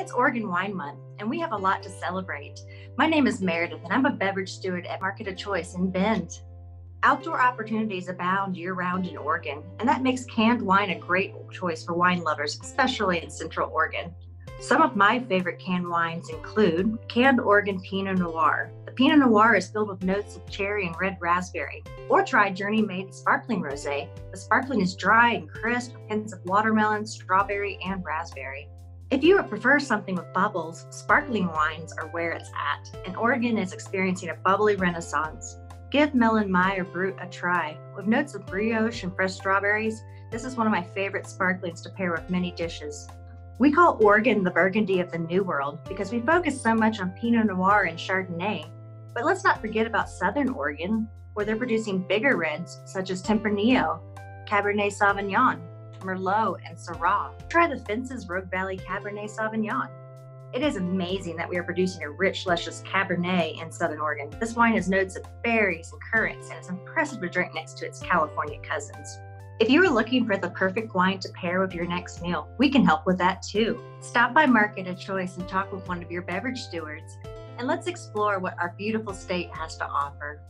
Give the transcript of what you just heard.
It's Oregon Wine Month, and we have a lot to celebrate. My name is Meredith, and I'm a beverage steward at Market of Choice in Bend. Outdoor opportunities abound year round in Oregon, and that makes canned wine a great choice for wine lovers, especially in Central Oregon. Some of my favorite canned wines include canned Oregon Pinot Noir. The Pinot Noir is filled with notes of cherry and red raspberry. Or try Journey Made Sparkling Rosé. The sparkling is dry and crisp with hints of watermelon, strawberry, and raspberry. If you prefer something with bubbles, sparkling wines are where it's at, and Oregon is experiencing a bubbly renaissance. Give Mellen Meyer Brut a try. With notes of brioche and fresh strawberries, this is one of my favorite sparklings to pair with many dishes. We call Oregon the Burgundy of the New World because we focus so much on Pinot Noir and Chardonnay. But let's not forget about Southern Oregon, where they're producing bigger reds such as Tempranillo, Cabernet Sauvignon, Merlot, and Syrah. Try the Fences Rogue Valley Cabernet Sauvignon. It is amazing that we are producing a rich, luscious Cabernet in Southern Oregon. This wine has notes of berries and currants, and it's impressive to drink next to its California cousins. If you are looking for the perfect wine to pair with your next meal, we can help with that too. Stop by Market of Choice and talk with one of your beverage stewards, and let's explore what our beautiful state has to offer.